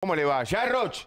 ¿Cómo le va? ¿Ya, Roch?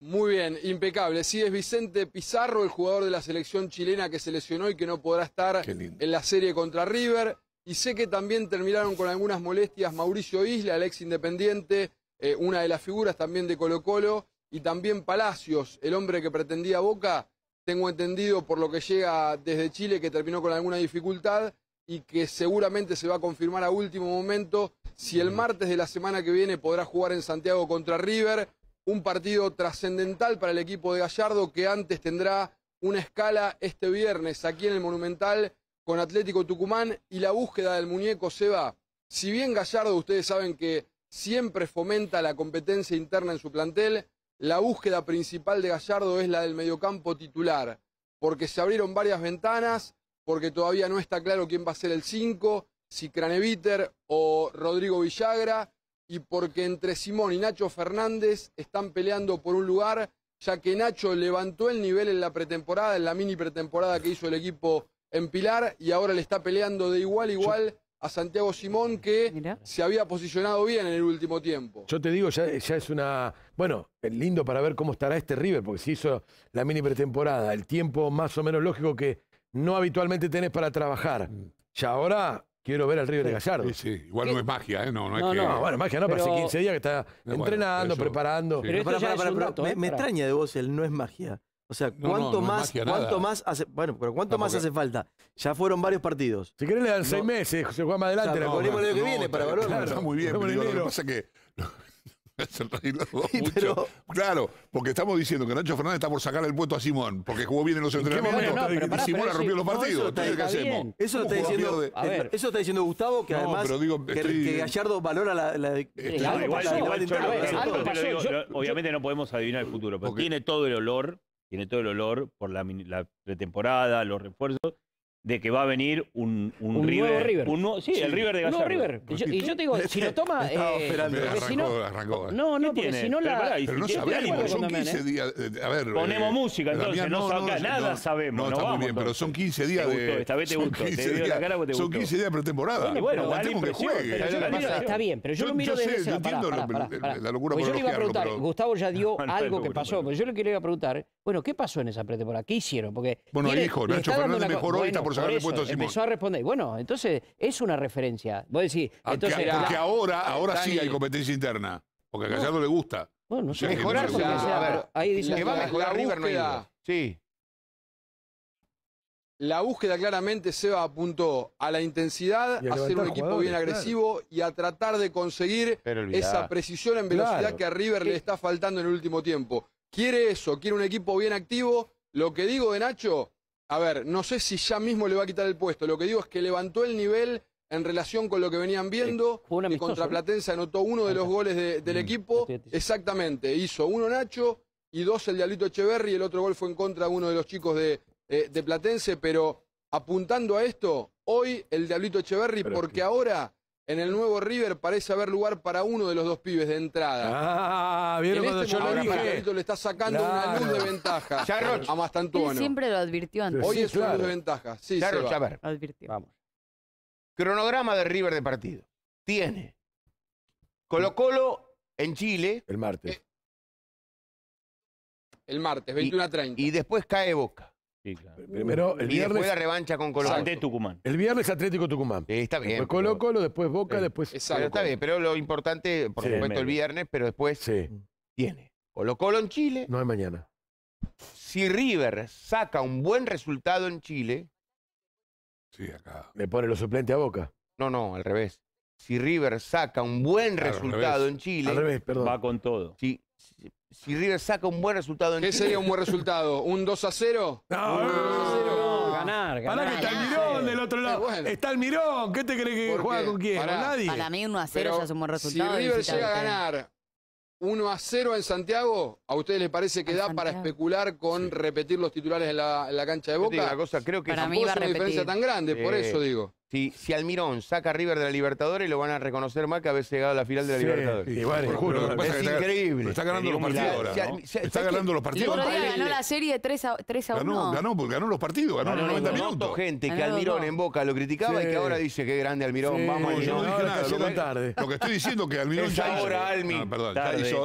Muy bien, impecable. Sí, es Vicente Pizarro, el jugador de la selección chilena que se lesionó y que no podrá estar en la serie contra River. Y sé que también terminaron con algunas molestias Mauricio Isla, el ex independiente, eh, una de las figuras también de Colo Colo, y también Palacios, el hombre que pretendía Boca. Tengo entendido por lo que llega desde Chile que terminó con alguna dificultad y que seguramente se va a confirmar a último momento si el martes de la semana que viene podrá jugar en Santiago contra River un partido trascendental para el equipo de Gallardo que antes tendrá una escala este viernes aquí en el Monumental con Atlético Tucumán y la búsqueda del muñeco se va. Si bien Gallardo, ustedes saben que siempre fomenta la competencia interna en su plantel, la búsqueda principal de Gallardo es la del mediocampo titular, porque se abrieron varias ventanas, porque todavía no está claro quién va a ser el 5, si Craneviter o Rodrigo Villagra, y porque entre Simón y Nacho Fernández están peleando por un lugar, ya que Nacho levantó el nivel en la pretemporada, en la mini pretemporada que hizo el equipo en Pilar, y ahora le está peleando de igual a igual a Santiago Simón, que se había posicionado bien en el último tiempo. Yo te digo, ya, ya es una. Bueno, lindo para ver cómo estará este River, porque se hizo la mini pretemporada, el tiempo más o menos lógico que no habitualmente tenés para trabajar. Mm. Ya ahora Quiero ver al River de Gallardo. Sí, sí. Igual no es magia, ¿eh? No, no, es no, que... no, bueno, magia no, pero, hace 15 días que está entrenando, preparando. Pero para, para, para, me, me, extraña de vos el no es magia. O sea, ¿cuánto más, cuánto más hace, bueno, pero cuánto más hace falta? Ya fueron varios partidos. Si querés le dan seis meses, se juega más adelante. O sea, la el año que viene para Claro, está muy bien, pero lo que pasa es que pero... Claro, porque estamos diciendo que Nacho Fernández está por sacar el puesto a Simón, porque jugó bien en los entrenamientos. y Simón ha rompido los partidos. eso, está, hacemos? eso está diciendo, eso está diciendo Gustavo, que además que, Gallardo valora la, la, Obviamente no podemos adivinar el futuro, pero tiene todo el olor, tiene todo el olor por la, la pretemporada, los refuerzos de que va a venir un, un, un River, nuevo River. Un nuevo, sí, el River de Gallardo. River. Y yo, y yo, te digo, si lo toma... Eh, arrancó, si no, arrancó. No, no, porque si no la... Pero, no sabemos, son 15 días... A ver... Ponemos eh, música, entonces, no, no, nada sabemos. No, está muy bien, pero son 15 días de... Esta vez te gustó, Son 15 días de pretemporada. Bueno, bueno, que juegue. Está bien, pero yo lo miro desde... Yo entiendo la locura por Yo le iba a preguntar, Gustavo ya dio algo que pasó, pero yo le quería preguntar, bueno, ¿qué pasó en esa pretemporada? ¿Qué hicieron? Porque... Bueno, hijo, Nacho Fernández mejoró y está por sacarle puesto a Simón empezó a responder. Bueno, entonces es una referencia. Decís, ah, entonces, porque ahora, ahora sí hay competencia interna. Porque a Gallardo le gusta. Bueno, no sé. Mejorar, porque, a ver, ahí dice que va a mejorar River no Sí. La búsqueda claramente Seba apuntó a la intensidad, a, ser un equipo bien agresivo y a tratar de conseguir esa precisión en velocidad que a River le está faltando en el último tiempo. Quiere eso, quiere un equipo bien activo. Lo que digo de Nacho a ver, no sé si ya mismo le va a quitar el puesto. Lo que digo es que levantó el nivel en relación con lo que venían viendo. y contra Platense anotó uno de los goles del mm, equipo. Exactamente, hizo uno Nacho y dos el Diablito Echeverri. El otro gol fue en contra de uno de los chicos de, eh, de Platense. Pero apuntando a esto, hoy el Diablito Echeverri, porque ahora en el nuevo River parece haber lugar para uno de los dos pibes de entrada. Ah, vieron cuando este yo lo dije. le está sacando una luz de ventaja a Mastantuono. Él siempre lo advirtió antes. Hoy es una luz de ventaja. Sí, Charro, a ver. Advirtió. Vamos. Cronograma de River de partido. Tiene Colo Colo en Chile. El martes. Eh, el martes, 21 a 30. Y después cae Boca. Sí, claro. Primero, el y viernes. después la revancha con Colo Ante Tucumán. El viernes Atlético Tucumán. Sí, está bien. Después Colo Colo, después Boca, después. Exacto. está bien, pero lo importante, por supuesto, el viernes, pero después tiene Colo Colo en Chile. No es mañana. Si River saca un buen resultado en Chile. Sí, acá. ¿Le pone los suplentes a Boca? No, no, al revés. Si River saca un buen resultado en Chile. Al revés, perdón. Va con todo. Sí si River saca un buen resultado en ¿Qué sería un buen resultado? ¿Un 2 a 0? No, no, ganar, ganar. Para que está el Mirón del otro lado. Está el Mirón. ¿Qué te crees que juega con quién? ¿Con nadie? Para mí 1 a 0 ya es un buen resultado. Si River llega a ganar 1 a 0 en Santiago, ¿a ustedes les parece que da para especular con repetir los titulares en la, cancha de Boca? cosa, creo que para mí va a una diferencia tan grande, por eso digo. Si, si Almirón saca a River de la Libertadores, lo van a reconocer más que haber llegado a la final de la Libertadores. es increíble. Está ganando los partidos ahora. Está ganando los partidos. El otro día ganó la serie 3 a, 3 a 1. Ganó, ganó, ganó los partidos, ganó, los 90 minutos. gente que Almirón en Boca lo criticaba y que ahora dice que grande Almirón. Vamos, yo no dije nada. Lo que estoy diciendo es que Almirón ya hizo, Almi. perdón,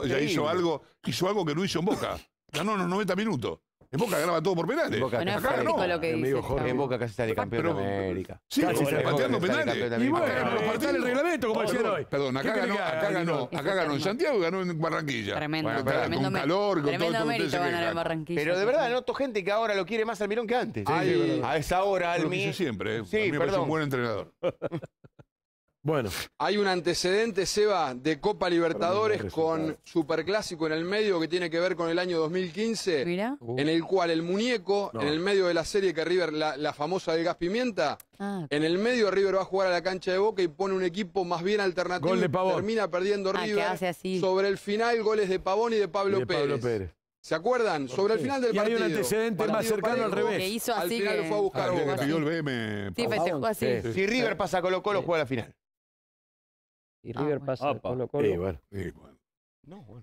ya hizo algo, hizo algo que no hizo en Boca. Ganó los 90 minutos. En Boca ganaba todo por penales. En Boca, bueno, acá no. Lo que dice, en Boca casi está de campeón de América. Sí, casi está pateando penales. Y bueno, está el reglamento, como decían hoy. Perdón, acá ganó, acá ganó, acá ganó en Santiago y ganó en Barranquilla. Tremendo. Bueno, con calor, con tremendo todo. Mérito ganar en Barranquilla. Pero de verdad, noto gente que ahora lo quiere más Almirón que antes. A esa hora, Almi. siempre. Sí, me parece un buen entrenador. Bueno. Hay un antecedente, Seba, de Copa Libertadores con Superclásico en el medio que tiene que ver con el año 2015. Mira. En el cual el muñeco, en el medio de la serie que River, la, famosa del gas pimienta, ah. en el medio River va a jugar a la cancha de Boca y pone un equipo más bien alternativo. Termina perdiendo ah, River. Sobre el final, goles de Pavón y de Pablo, Pérez. ¿Se acuerdan? Sobre el final del partido. Y hay un antecedente más cercano al revés. Que hizo así al final lo fue a buscar ah, pidió el BM. Sí, así. Si River pasa Colo Colo, juega la final. Y ah, River pasa Opa. Colo Colo. Sí, bueno.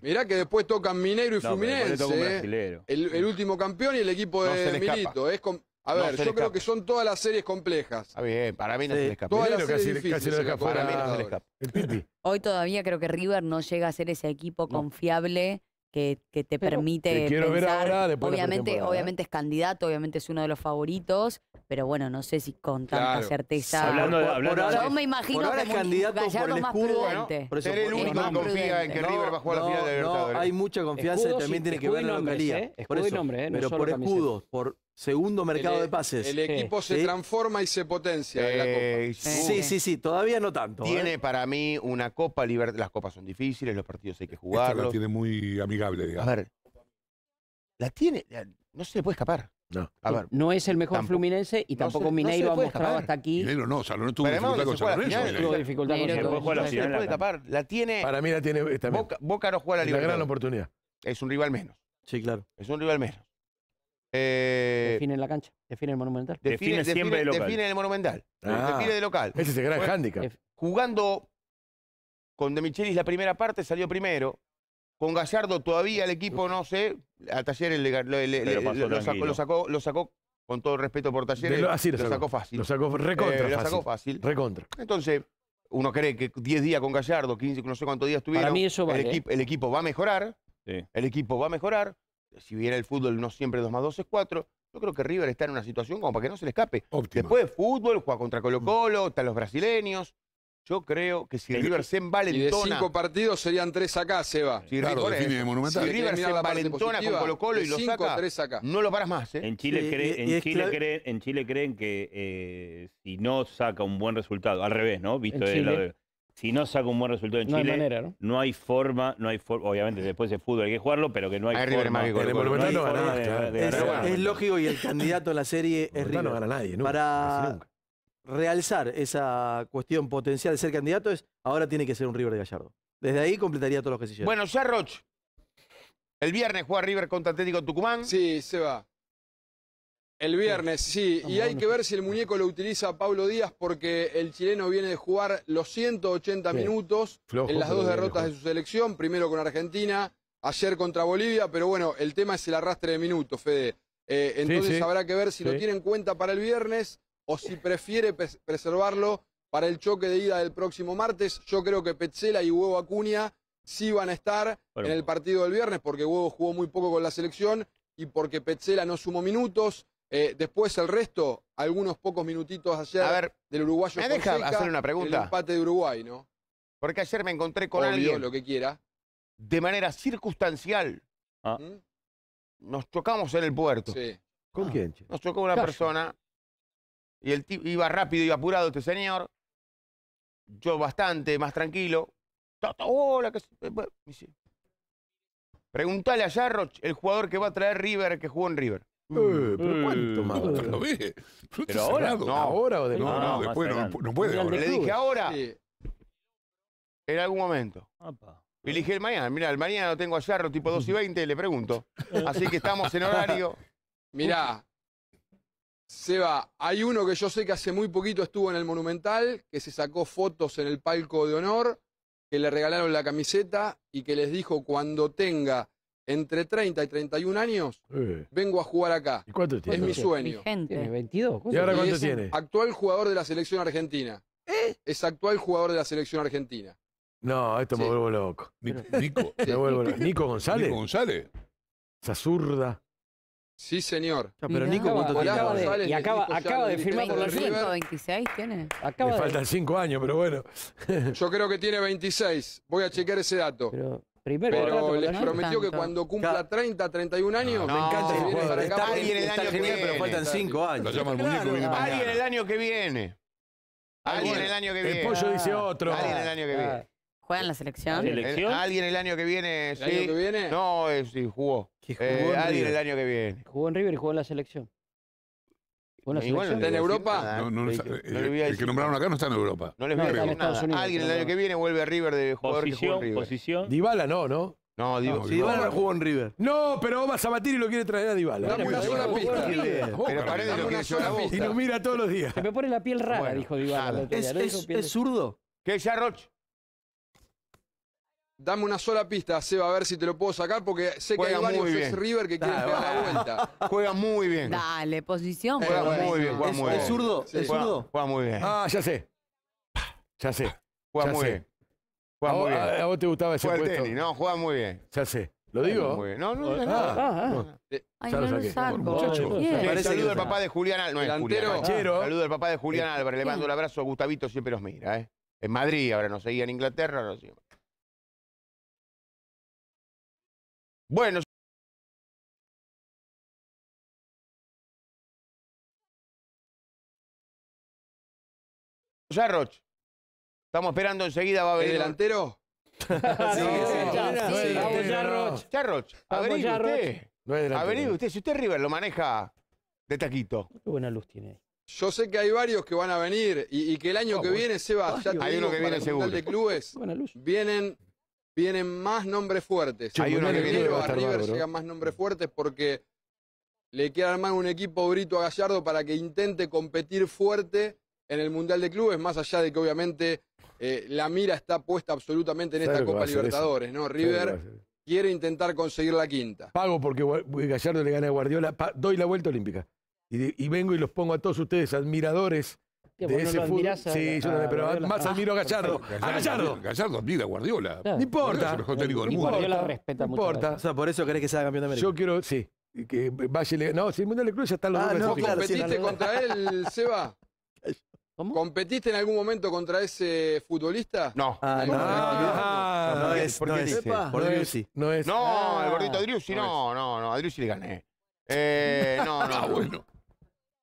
Mirá que después tocan Mineiro y Fluminense. ¿eh? El, último campeón y el equipo de Milito. Es a ver, yo creo que son todas las series complejas. Está bien, para mí no se le escapa. Todas las series difíciles. Para mí no se le escapa. Hoy todavía creo que River no llega a ser ese equipo confiable que, que te permite quiero ver ahora, obviamente, obviamente es candidato, obviamente es uno de los favoritos, pero bueno, no sé si con tanta certeza. Hablando de, hablando yo me imagino por que candidato por el escudo, bueno, por eso, el único que confía en que River va a jugar la final de Libertadores. No, hay mucha confianza y también tiene que ver la localía. ¿eh? Por eso, nombre, ¿eh? pero por escudos, por segundo mercado de pases. El equipo se transforma y se potencia en la Copa. Sí, sí, sí, todavía no tanto. Tiene para mí una Copa Libertadores. Las copas son difíciles, los partidos hay que jugarlos. la tiene muy amigable, digamos. A ver, la tiene, no se le puede escapar. No. A ver, no es el mejor Fluminense y tampoco Mineiro ha mostrado hasta aquí. Mineiro no, o sea, no tuvo dificultad con San Lorenzo. Tuvo dificultad con San Lorenzo. No se puede escapar. La tiene. Para mí la tiene también. Boca, Boca no juega la Libertadores. La gran oportunidad. Es un rival menos. Sí, claro. Es un rival menos. Eh, define la cancha, define el monumental. Define, define siempre de local. Define el monumental. Ah, define de local. Ese es el gran handicap. Jugando con De Michelis la primera parte salió primero. Con Gallardo todavía el equipo, no sé, a Talleres lo, sacó, lo, sacó, con todo respeto por Talleres, lo, sacó, fácil. Lo sacó recontra eh, Lo sacó fácil. Recontra. Entonces, uno cree que 10 días con Gallardo, 15, no sé cuántos días tuvieron. Para mí eso el, equipo, el equipo va a mejorar. El equipo va a mejorar. Si bien el fútbol no siempre 2 más 2 es 4, yo creo que River está en una situación como para que no se le escape. Después de fútbol, juega contra Colo Colo, están los brasileños. Yo creo que si River se envalentona. Y de cinco partidos serían tres acá, Seba. Si claro, River, define Monumental. Si River se envalentona con Colo Colo y lo saca, acá. no lo paras más. ¿eh? En, Chile en, Chile creen, en Chile creen que eh, si no saca un buen resultado, al revés, ¿no? Visto de la, si no saca un buen resultado en no Chile, hay manera, ¿no? no hay forma, no hay forma, obviamente después de fútbol hay que jugarlo, pero que no hay, hay forma. River que no hay forma de, es, es, lógico y el candidato a la serie es River. No gana nadie, nunca. Para realzar esa cuestión potencial de ser candidato es ahora tiene que ser un River de Gallardo. Desde ahí completaría todos los que se llevan. Bueno, Sarroch, el viernes juega River contra Atlético Tucumán. Sí, se va. El viernes, sí. Y hay que ver si el muñeco lo utiliza Pablo Díaz porque el chileno viene de jugar los 180 minutos en las dos derrotas de su selección. Primero con Argentina, ayer contra Bolivia, pero bueno, el tema es el arrastre de minutos, Fede. Eh, entonces habrá que ver si lo tiene en cuenta para el viernes o si prefiere preservarlo para el choque de ida del próximo martes. Yo creo que Petzela y Huevo Acuña sí van a estar en el partido del viernes porque Huevo jugó muy poco con la selección y porque Petzela no sumó minutos. Eh, después el resto, algunos pocos minutitos ayer del uruguayo ¿me deja hacer una pregunta? El empate de Uruguay, ¿no? Porque ayer me encontré con alguien lo que quiera. De manera circunstancial. Ah. ¿Mm? Nos chocamos en el puerto. Sí. ¿Con quién? Nos chocó una persona y el tipo iba rápido, iba apurado este señor. Yo bastante más tranquilo. Hola, Preguntale a Jarroch, el jugador que va a traer River, que jugó en River. Eh, pero ¿cuánto más? ¿Lo ve? Pero ahora, no, ahora o después. No, no, después no, puede. Le dije ahora, en algún momento. Y le dije el mañana, mira, el mañana no tengo a Jarro tipo 2 y 20, le pregunto. Así que estamos en horario. Mirá, Seba, hay uno que yo sé que hace muy poquito estuvo en el Monumental, que se sacó fotos en el palco de honor, que le regalaron la camiseta y que les dijo cuando tenga entre 30 y 31 años, eh. vengo a jugar acá. ¿Y cuánto tiene? Es mi sueño. ¿Tiene 22? ¿Y ahora cuánto tiene? Actual jugador de la selección argentina. ¿Eh? Es actual jugador de la selección argentina. No, esto me vuelvo loco. Nico. Me vuelvo loco. ¿Nico González? Nico González. Esa zurda. Sí, señor. pero Nico, ¿cuánto tiene? y acaba, acaba de firmar por la 26 tiene. Acaba Me faltan 5 años, pero bueno. Yo creo que tiene 26. Voy a chequear ese dato. Pero Primero, pero les prometió que cuando cumpla 30, 31 años, me encanta ese jugador. Está alguien el año que viene, pero faltan 5 años. Lo llama el muñeco viene Alguien el año que viene. Alguien el año que viene. El pollo dice otro. Alguien el año que viene. ¿Juega en la selección? Alguien el año que viene, sí. ¿El año que viene? No, sí, jugó. Eh, alguien el año que viene. Jugó en River y jugó en la selección. ¿Está en Europa? No, no, el que nombraron acá no está en Europa. No les voy a decir nada. Alguien el año que viene vuelve a River de jugador posición, que jugó en River. Posición. Dybala no, ¿no? No, Dybala, Dybala no jugó en River. No, pero Omar Sabatini lo quiere traer a Dybala. Pero parece lo quiere sola Y lo mira todos los días. Se me pone la piel rara, dijo Dybala. ¿Es zurdo? ¿Qué es Jarroch? Dame una sola pista, Seba, a ver si te lo puedo sacar, porque sé que hay varios ex River que quieren pegar la vuelta. Juega muy bien. Dale, posición. Juega muy bien, juega muy bien. ¿Es zurdo? ¿Es zurdo? Juega muy bien. Ah, ya sé. Ya sé. Juega muy bien. Juega muy bien. ¿A vos te gustaba ese juega puesto? Tenis, no, juega muy bien. Ya sé. ¿Lo digo? Muy bien. No, no, no. Ah, ah, ah. Ay, no lo saco. Saludo al papá de Julián Álvarez. No, Julián, Saludo al papá de Julián Álvarez. Le mando un abrazo a Gustavito, siempre los mira. ¿eh? En Madrid, ahora no seguía en Inglaterra, no sigue. Bueno. Yarroch. Estamos esperando enseguida, va a venir. ¿El delantero? sí, sí. Averigüe usted. No Averigüe usted. Si usted River lo maneja de taquito. Qué buena luz tiene ahí. Yo sé que hay varios que van a venir y, que el año que viene, Seba, ya hay uno que viene seguro. de clubes, vienen vienen más nombres fuertes. Hay uno que viene a River llegan más nombres fuertes porque le quiere armar un equipo Brito a Gallardo para que intente competir fuerte en el Mundial de Clubes, más allá de que obviamente eh, la mira está puesta absolutamente en esta Copa Libertadores, ¿no? River quiere intentar conseguir la quinta. Pago porque Gallardo le gana a Guardiola, doy la vuelta olímpica. Y, y, vengo y los pongo a todos ustedes, admiradores de ese fútbol. Sí, yo no, pero más admiro a Gallardo. ¡A Gallardo! Gallardo admira a Guardiola. No importa. Es el mejor técnico del mundo. Guardiola respeta mucho. importa. O sea, por eso querés que sea campeón de América. Yo quiero, sí. Que vaya No, si el Mundial de Cruz ya están los ah, dos no, ¿Competiste contra él, Seba? ¿Cómo? ¿Competiste en algún momento contra ese futbolista? No. Ah, no, no, no, es, no es, por Driussi. No es. No, el gordito Driussi, no, no, no, a Driussi le gané. Eh, no, no. bueno.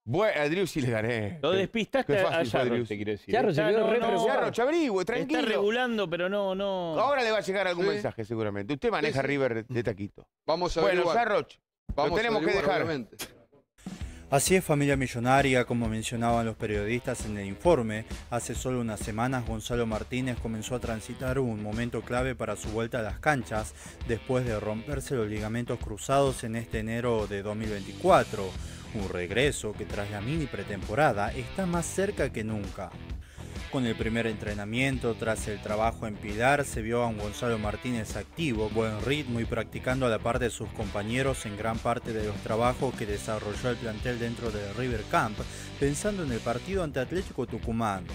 Bueno, a Drew sí le gané. Lo despistaste a Jarro, te quiero decir. Jarro se quedó re Jarro, tranquilo. Está regulando, pero no, no. Ahora le va a llegar algún mensaje seguramente. Usted maneja River de taquito. Vamos a ver. Bueno, Jarro, lo tenemos que dejar. Así es familia millonaria, como mencionaban los periodistas en el informe, hace solo unas semanas Gonzalo Martínez comenzó a transitar un momento clave para su vuelta a las canchas después de romperse los ligamentos cruzados en este enero de 2024 un regreso que tras la mini pretemporada está más cerca que nunca. Con el primer entrenamiento tras el trabajo en Pilar se vio a un Gonzalo Martínez activo, buen ritmo y practicando a la par de sus compañeros en gran parte de los trabajos que desarrolló el plantel dentro del River Camp, pensando en el partido ante Atlético Tucumán.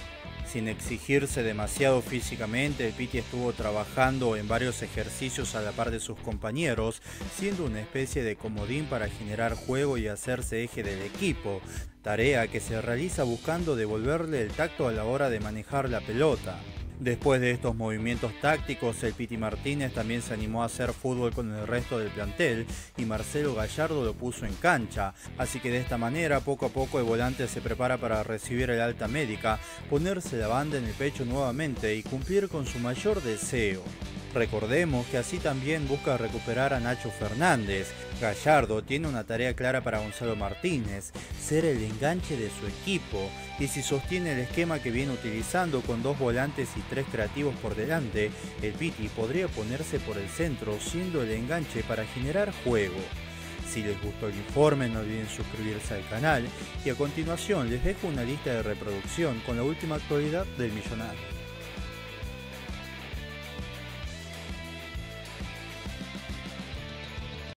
Sin exigirse demasiado físicamente, el Piti estuvo trabajando en varios ejercicios a la par de sus compañeros, siendo una especie de comodín para generar juego y hacerse eje del equipo, tarea que se realiza buscando devolverle el tacto a la hora de manejar la pelota. Después de estos movimientos tácticos, el Piti Martínez también se animó a hacer fútbol con el resto del plantel y Marcelo Gallardo lo puso en cancha. Así que de esta manera, poco a poco el volante se prepara para recibir el alta médica, ponerse la banda en el pecho nuevamente y cumplir con su mayor deseo. Recordemos que así también busca recuperar a Nacho Fernández. Gallardo tiene una tarea clara para Gonzalo Martínez, ser el enganche de su equipo, y si sostiene el esquema que viene utilizando con dos volantes y tres creativos por delante, el Piti podría ponerse por el centro siendo el enganche para generar juego. Si les gustó el informe no olviden suscribirse al canal y a continuación les dejo una lista de reproducción con la última actualidad del millonario.